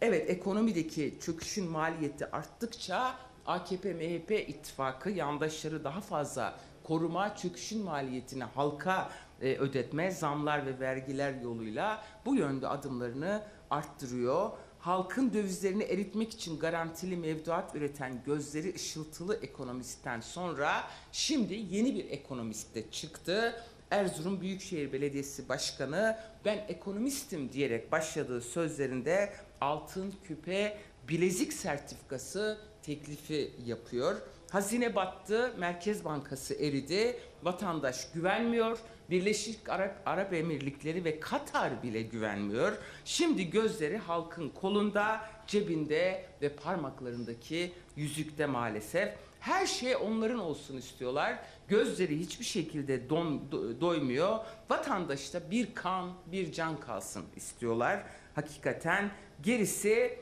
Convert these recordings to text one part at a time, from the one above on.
Evet ekonomideki çöküşün maliyeti arttıkça AKP-MHP ittifakı yandaşları daha fazla koruma, çöküşün maliyetini halka e, ödetme, zamlar ve vergiler yoluyla bu yönde adımlarını arttırıyor. Halkın dövizlerini eritmek için garantili mevduat üreten gözleri ışıltılı ekonomistten sonra şimdi yeni bir ekonomist de çıktı. Erzurum Büyükşehir Belediyesi Başkanı ben ekonomistim diyerek başladığı sözlerinde altın küpe bilezik sertifikası teklifi yapıyor. Hazine battı, Merkez Bankası eridi, vatandaş güvenmiyor, Birleşik Arap, Arap Emirlikleri ve Katar bile güvenmiyor. Şimdi gözleri halkın kolunda, cebinde ve parmaklarındaki yüzükte maalesef. Her şey onların olsun istiyorlar. Gözleri hiçbir şekilde don, do- doymuyor. Vatandaşta bir kan, bir can kalsın istiyorlar. Hakikaten gerisi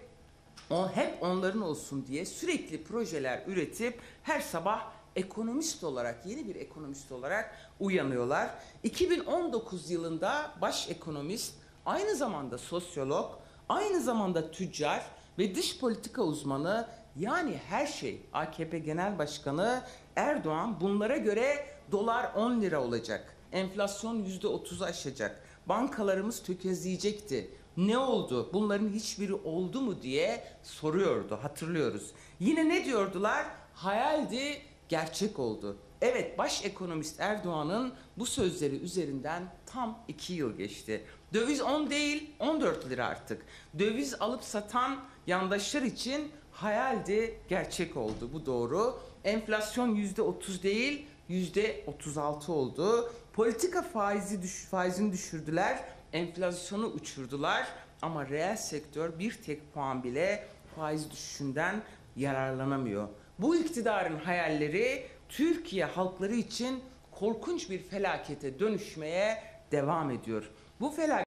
o hep onların olsun diye sürekli projeler üretip her sabah ekonomist olarak yeni bir ekonomist olarak uyanıyorlar. 2019 yılında baş ekonomist aynı zamanda sosyolog, aynı zamanda tüccar ve dış politika uzmanı yani her şey AKP Genel Başkanı Erdoğan bunlara göre dolar 10 lira olacak. Enflasyon %30'u aşacak. Bankalarımız tökezleyecekti. Ne oldu? Bunların hiçbiri oldu mu diye soruyordu. Hatırlıyoruz. Yine ne diyordular? Hayaldi, gerçek oldu. Evet, baş ekonomist Erdoğan'ın bu sözleri üzerinden tam 2 yıl geçti. Döviz 10 değil, 14 lira artık. Döviz alıp satan yandaşlar için hayaldi, gerçek oldu. Bu doğru. Enflasyon %30 değil, %36 oldu. Politika faizi düş, faizini düşürdüler, enflasyonu uçurdular ama reel sektör bir tek puan bile faiz düşüşünden yararlanamıyor. Bu iktidarın hayalleri Türkiye halkları için korkunç bir felakete dönüşmeye devam ediyor. Bu felaket